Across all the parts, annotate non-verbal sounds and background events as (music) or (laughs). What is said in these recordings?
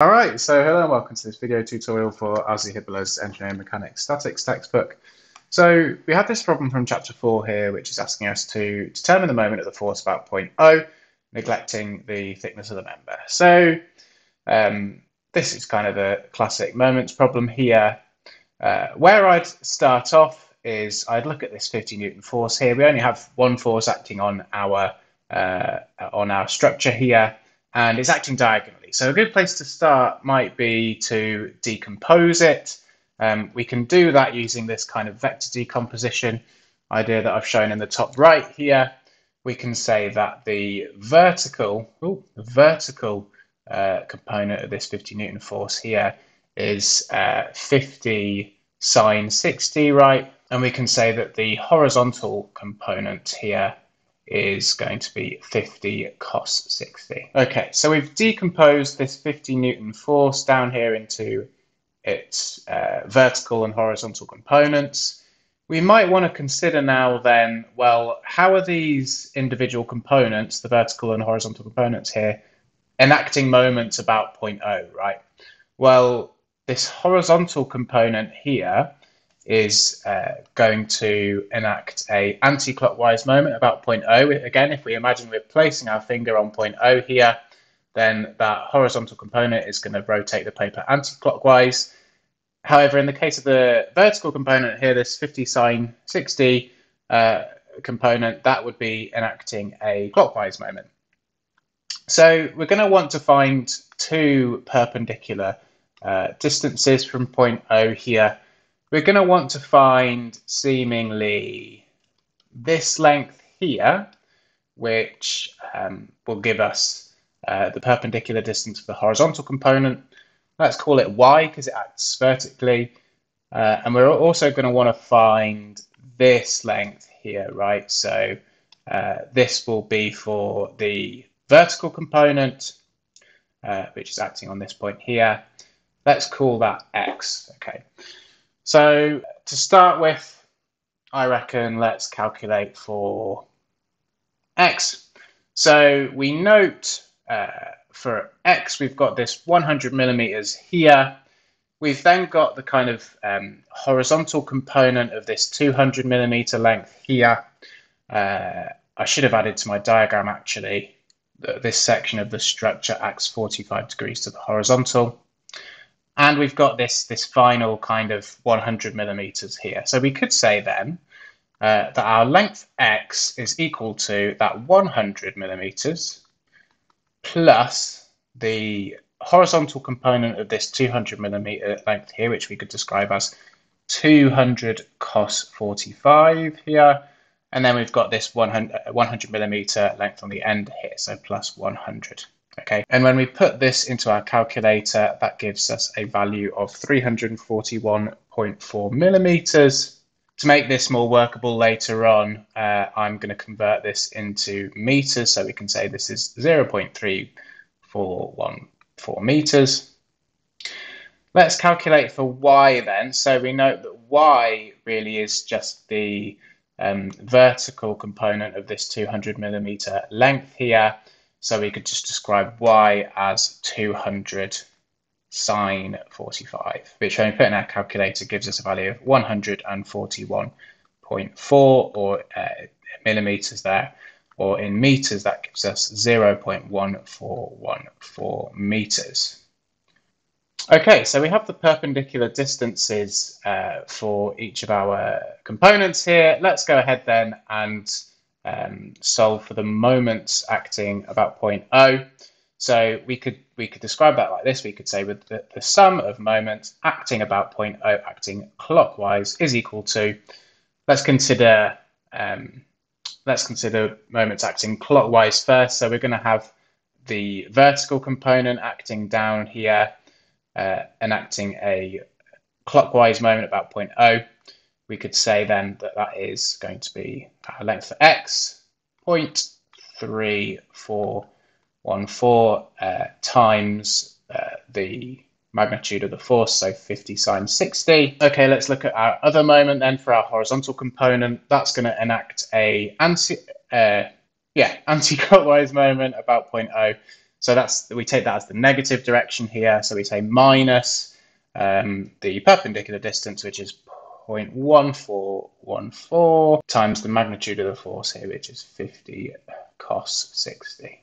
All right, so hello and welcome to this video tutorial for RC Hibbeler's Engineering Mechanics Statics textbook. So we have this problem from chapter 4 here, which is asking us to determine the moment of the force about point O, neglecting the thickness of the member. So um, this is kind of the classic moments problem here. Uh, where I'd start off is I'd look at this 50 Newton force here. We only have one force acting on our uh, on our structure here, and it's acting diagonally. So a good place to start might be to decompose it. Um, we can do that using this kind of vector decomposition idea that I've shown in the top right here. We can say that the vertical, ooh, the vertical uh, component of this 50 Newton force here is uh, 50 sine 60, right? And we can say that the horizontal component here is going to be 50 cos 60. Okay, so we've decomposed this 50 Newton force down here into its uh, vertical and horizontal components. We might want to consider now then, well, how are these individual components, the vertical and horizontal components here, enacting moments about point O, right? Well, this horizontal component here is uh, going to enact a anti-clockwise moment about point O. Again, if we imagine we're placing our finger on point O here, then that horizontal component is going to rotate the paper anti-clockwise. However, in the case of the vertical component here, this 50 sine 60 uh, component, that would be enacting a clockwise moment. So we're going to want to find two perpendicular uh, distances from point O here we're going to want to find seemingly this length here, which um, will give us uh, the perpendicular distance of the horizontal component. Let's call it y because it acts vertically. Uh, and we're also going to want to find this length here, right? So uh, this will be for the vertical component, uh, which is acting on this point here. Let's call that x, okay? So to start with, I reckon let's calculate for x. So we note uh, for x, we've got this 100 millimeters here. We've then got the kind of um, horizontal component of this 200 millimeter length here. Uh, I should have added to my diagram actually that this section of the structure acts 45 degrees to the horizontal. And we've got this, this final kind of 100 millimeters here. So we could say then uh, that our length x is equal to that 100 millimeters plus the horizontal component of this 200 millimeter length here, which we could describe as 200 cos 45 here. And then we've got this 100, 100 millimeter length on the end here, so plus 100. Okay, and when we put this into our calculator, that gives us a value of 341.4 millimeters. To make this more workable later on, uh, I'm going to convert this into meters, so we can say this is 0.3414 meters. Let's calculate for y then. So we note that y really is just the um, vertical component of this 200 millimeter length here. So we could just describe y as 200 sine 45, which when we put in our calculator gives us a value of 141.4 or uh, millimeters there, or in meters that gives us 0.1414 meters. Okay, so we have the perpendicular distances uh, for each of our components here. Let's go ahead then and um, solve for the moments acting about point O. So we could we could describe that like this. We could say with the, the sum of moments acting about point O acting clockwise is equal to. Let's consider um, let's consider moments acting clockwise first. So we're going to have the vertical component acting down here, uh, enacting a clockwise moment about point O we could say then that that is going to be our length for x, 0.3414 uh, times uh, the magnitude of the force, so 50 sine 60. Okay, let's look at our other moment then for our horizontal component. That's going to enact a anti, uh, yeah, (laughs) anti-clockwise moment about point O. So that's we take that as the negative direction here. So we say minus um, the perpendicular distance, which is 0.1414 times the magnitude of the force here, which is 50 cos 60.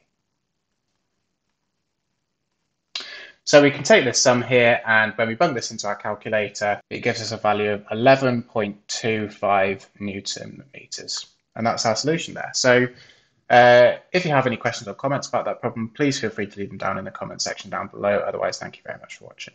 So we can take this sum here, and when we bung this into our calculator, it gives us a value of 11.25 newton meters. And that's our solution there. So uh, if you have any questions or comments about that problem, please feel free to leave them down in the comment section down below. Otherwise, thank you very much for watching.